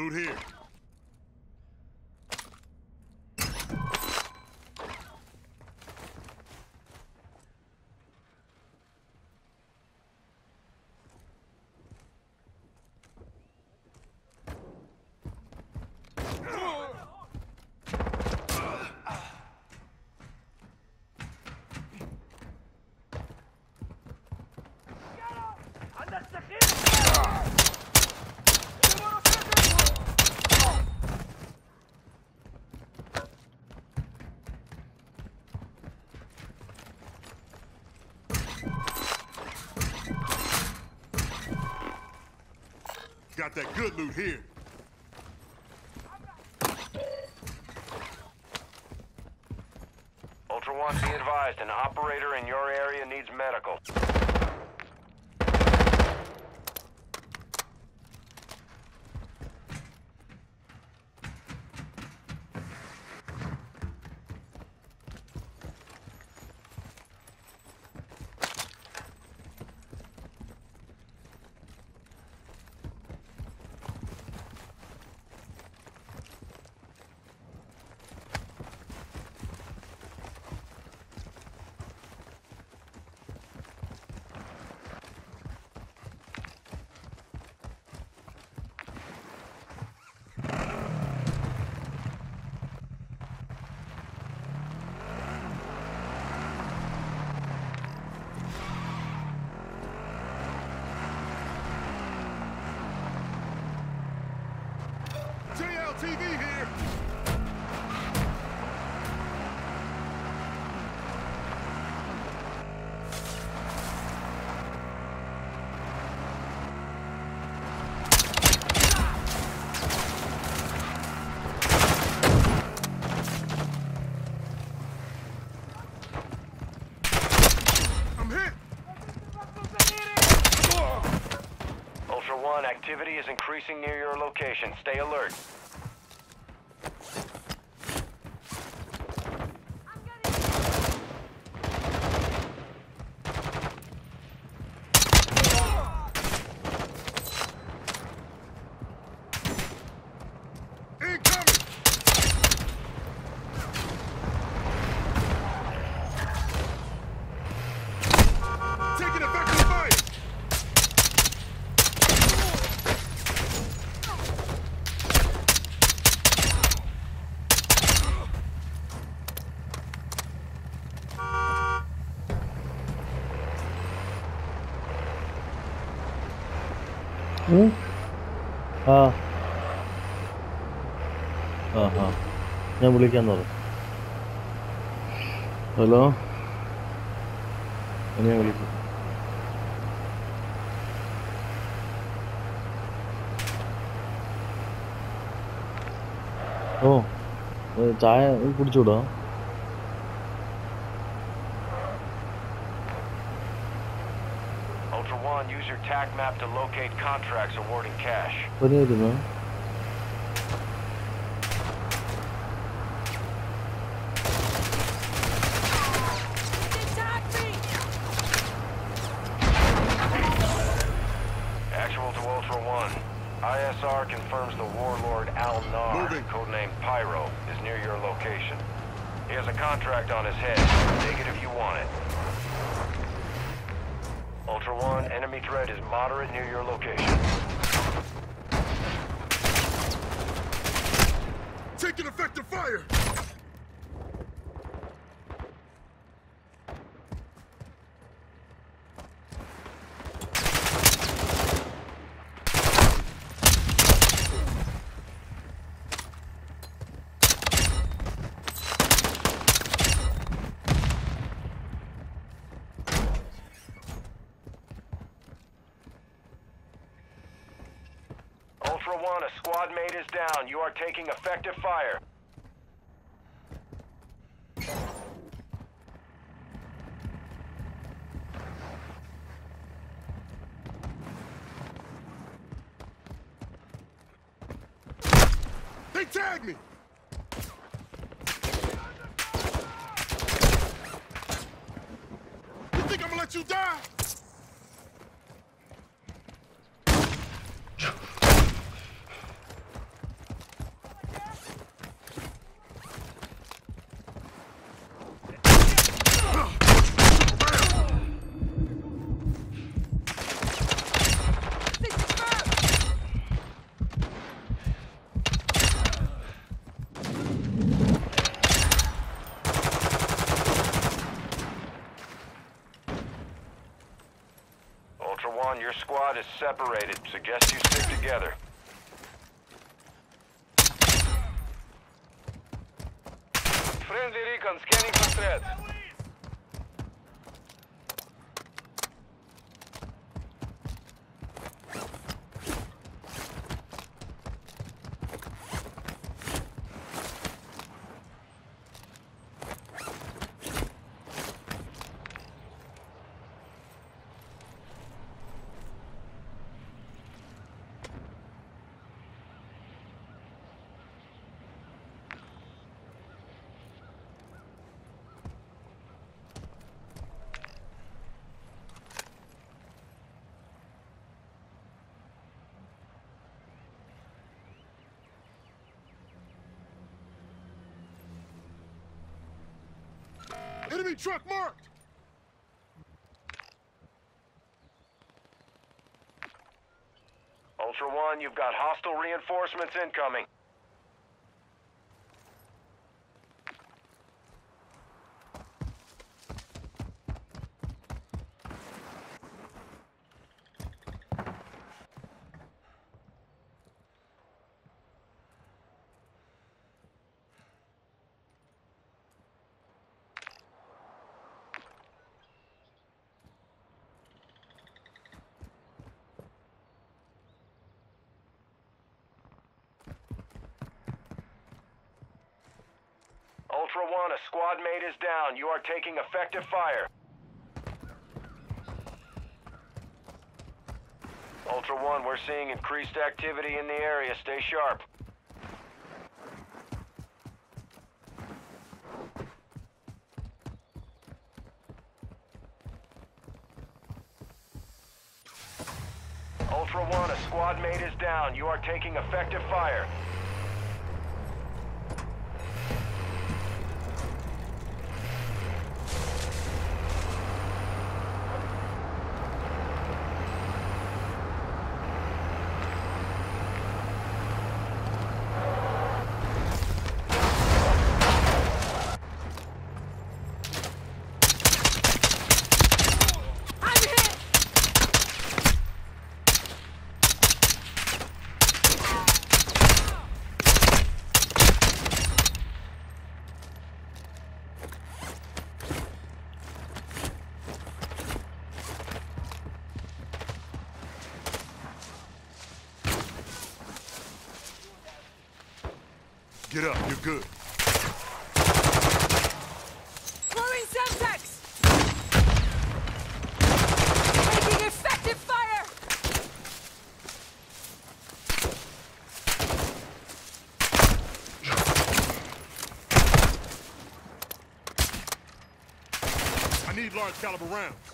Loot here. Got that good loot here. Ultra One, be advised, an operator in your area needs medical. JLTV here. Ultra One, activity is increasing near your location. Stay alert. ആ ഞാൻ വിളിക്കാന്ന് പറഞ്ഞു hello ഞാൻ വിളിക്കും ഓ ചായ കുടിച്ചൂടാ Ultra One, use your TAC map to locate contracts awarding cash. പനിയായിരുന്നു Actual to ISR confirms the warlord Al Nar, Moving. codenamed Pyro, is near your location. He has a contract on his head. Take it if you want it. Ultra One, enemy threat is moderate near your location. Taking effective fire! One, a squad mate is down. You are taking effective fire. They tagged me! You think I'm gonna let you die? Ultra One, your squad is separated. Suggest you stick together. Friendly recon scanning for threats. Enemy truck marked! Ultra One, you've got hostile reinforcements incoming. Ultra One, a squad mate is down. You are taking effective fire. Ultra One, we're seeing increased activity in the area. Stay sharp. Ultra One, a squad mate is down. You are taking effective fire. Get up, you're good. Throwing Semtex! Taking effective fire! I need large caliber rounds.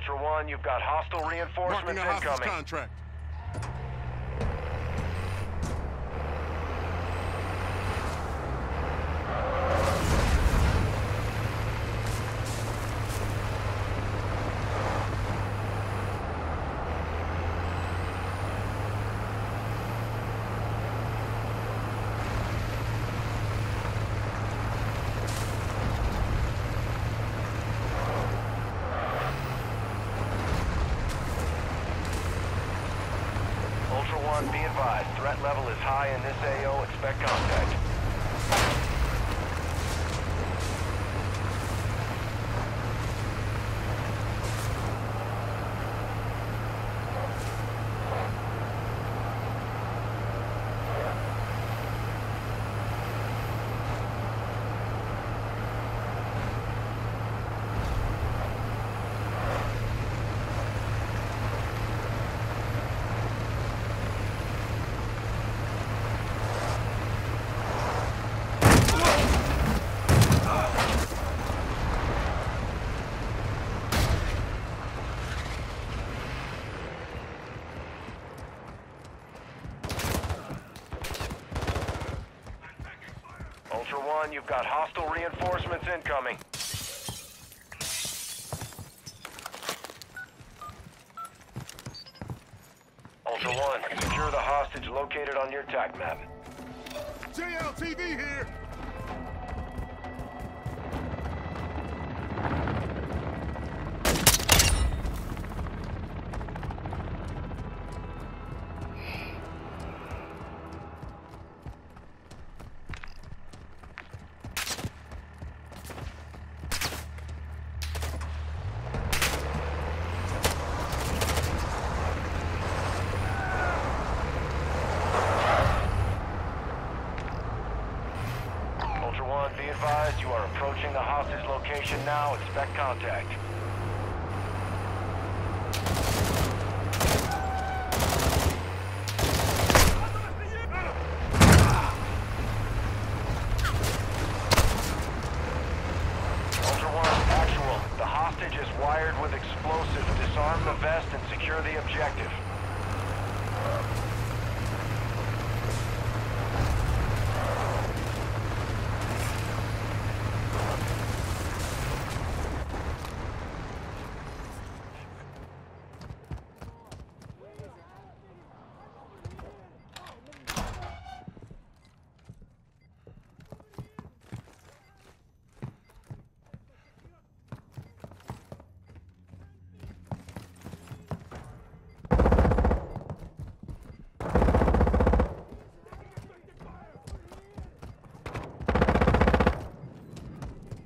Ultra One, you've got hostile reinforcements hostage incoming. contract. 1, you've got hostile reinforcements incoming. Ultra 1, secure the hostage located on your attack map. JLTV here! Location now. Expect contact. Wired with explosives. Disarm the vest and secure the objective.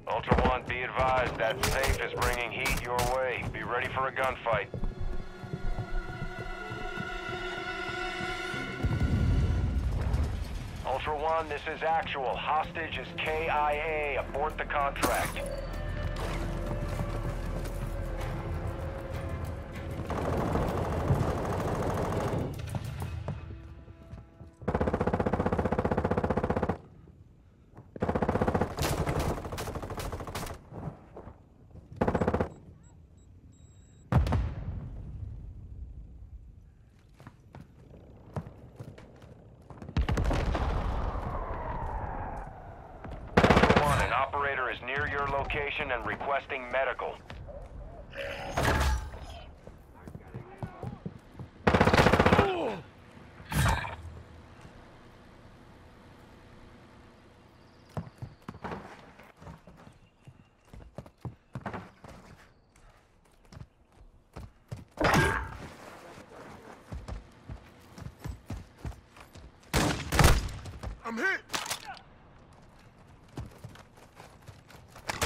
Ultra One, be advised that safe is bringing heat your way. Be ready for a gunfight. Ultra One, this is actual. Hostage is KIA. Abort the contract. Operator is near your location and requesting medical.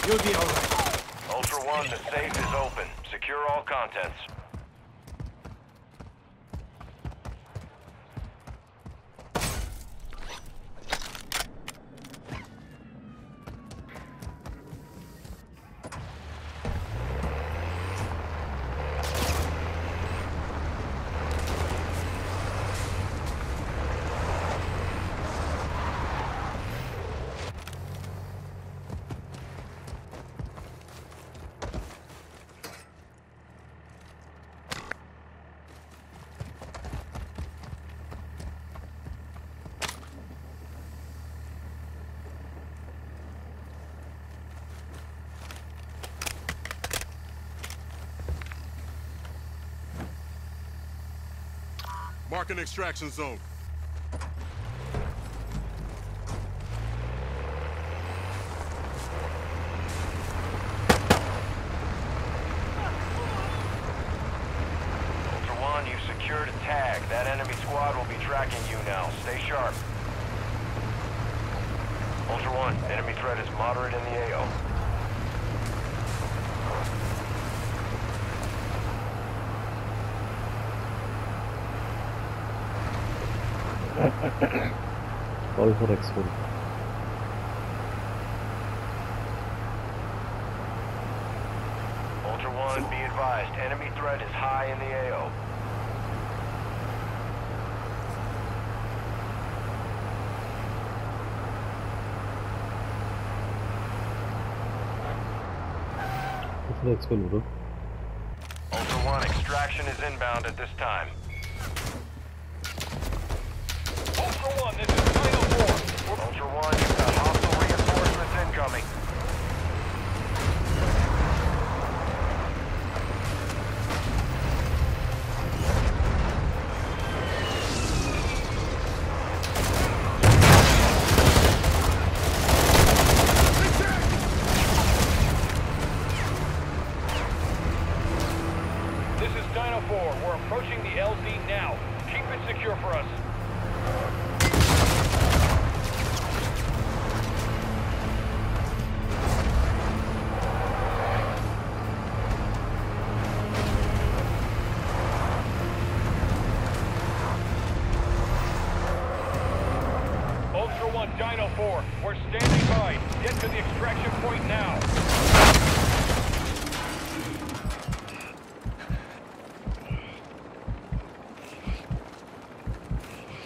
You'll be alright. Ultra One, the safe is open. Secure all contents. Marking extraction zone. Ultra One, you've secured a tag. That enemy squad will be tracking you now. Stay sharp. Ultra One, enemy threat is moderate in the AO. Call for export. Ultra One, be advised, enemy threat is high in the AO. Call for export. Ultra One, extraction is inbound at this time. Ultra One, this is Dino 4. Ultra One, you've got hostile reinforcements incoming. 4. We're standing by. Get to the extraction point now.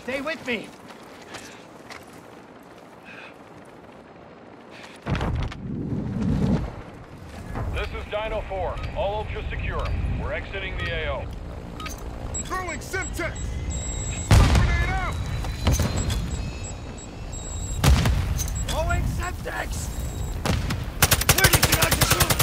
Stay with me. This is Dino 4. All ultra secure. We're exiting the AO. Throwing Semtex! Grenade out! Calling Semtex! Where did you not shoot?